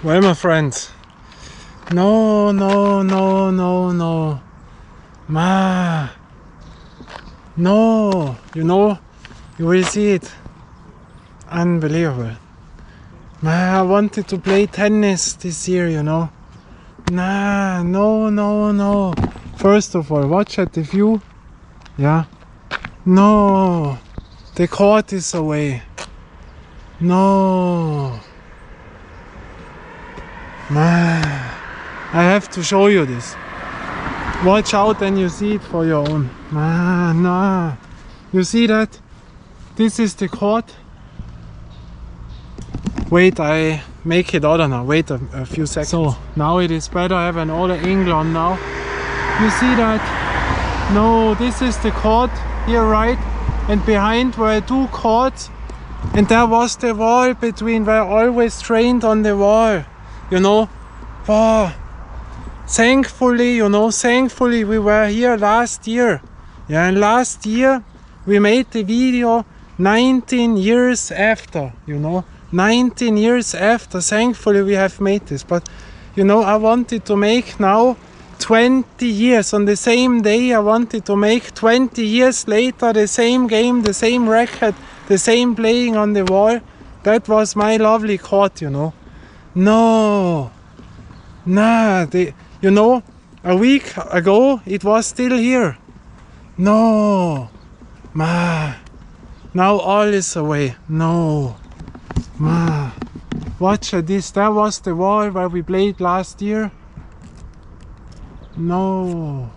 Well, my friends. No, no, no, no, no. Ma. No. You know, you will see it. Unbelievable. Ma, I wanted to play tennis this year, you know. Nah, no, no, no. First of all, watch at the view. Yeah. No. The court is away. No. Man, I have to show you this. Watch out and you see it for your own. Man, nah. You see that? This is the court. Wait, I make it other now. Wait a, a few seconds. So now it is better. I have an other angle on now. You see that? No, this is the court here, right? And behind were two courts. And there was the wall between where I always trained on the wall you know thankfully you know thankfully we were here last year. Yeah and last year we made the video 19 years after you know 19 years after. Thankfully we have made this but you know i wanted to make now 20 years. On the same day i wanted to make 20 years later the same game the same record the same playing on the wall. That was my lovely court you know no. Nah, they, you know, a week ago it was still here. No. Ma. Now all is away. No. Ma. Watch this. That was the wall where we played last year. No.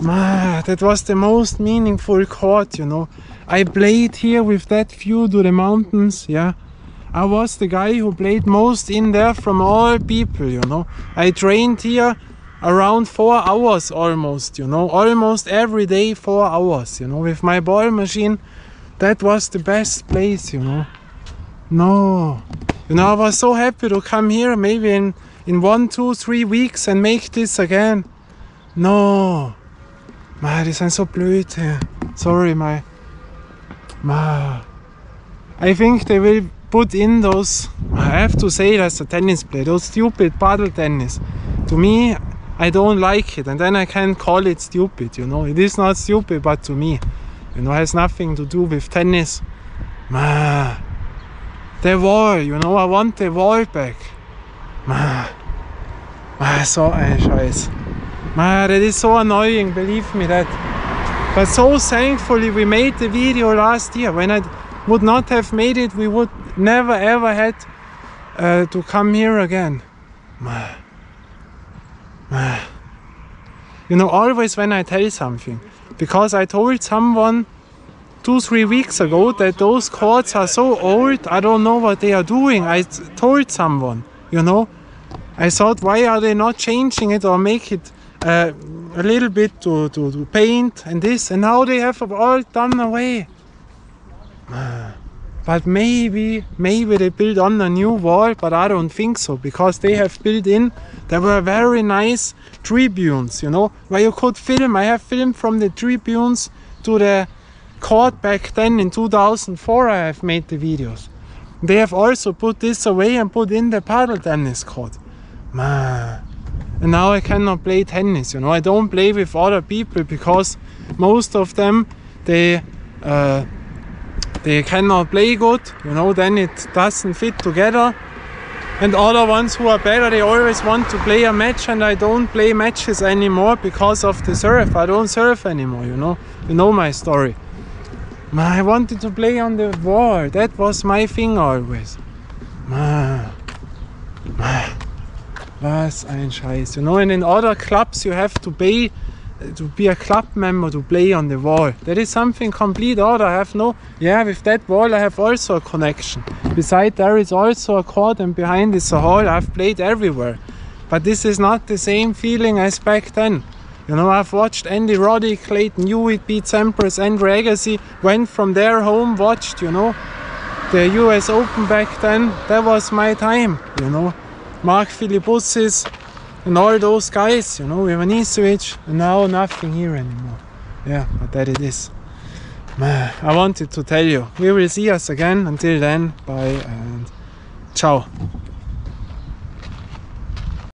Ma, that was the most meaningful court, you know. I played here with that view to the mountains, yeah. I was the guy who played most in there from all people, you know. I trained here around four hours almost, you know, almost every day four hours, you know, with my ball machine. That was the best place, you know. No, you know, I was so happy to come here maybe in, in one, two, three weeks and make this again. No, ma, die sind so blöd. Sorry, my, ma. I think they will put in those, I have to say as a tennis player, those stupid paddle tennis. To me, I don't like it, and then I can call it stupid, you know. It is not stupid, but to me, you know, has nothing to do with tennis. Ma, the wall, you know, I want the wall back. Ma, ma so ein Scheiß. Ma, that is so annoying, believe me that. But so thankfully we made the video last year when I would not have made it, we would never ever had uh, to come here again. You know, always when I tell something, because I told someone two, three weeks ago that those courts are so old, I don't know what they are doing. I told someone, you know, I thought, why are they not changing it or make it uh, a little bit to, to, to paint and this, and now they have all done away. But maybe, maybe they built on a new wall, but I don't think so because they have built in. There were very nice tribunes, you know, where you could film. I have filmed from the tribunes to the court back then in 2004. I have made the videos. They have also put this away and put in the paddle tennis court. Man. And now I cannot play tennis, you know. I don't play with other people because most of them they uh, they cannot play good, you know, then it doesn't fit together. And other ones who are better, they always want to play a match, and I don't play matches anymore because of the surf. I don't surf anymore, you know. You know my story. I wanted to play on the wall. That was my thing always. Was ein Scheiß. You know, and in other clubs you have to pay to be a club member to play on the wall. That is something complete other. I have no, yeah, with that wall I have also a connection. Beside there is also a court and behind is a hall. I've played everywhere. But this is not the same feeling as back then. You know, I've watched Andy Roddick, Lleyton Hewitt, Pete Sampras, Andre Agassi, went from their home, watched, you know, the US Open back then. That was my time, you know. Mark Philippoussis, and all those guys, you know, we have an Ivanisevic, and now nothing here anymore. Yeah, but that it is. Man, I wanted to tell you. We will see us again. Until then, bye and ciao.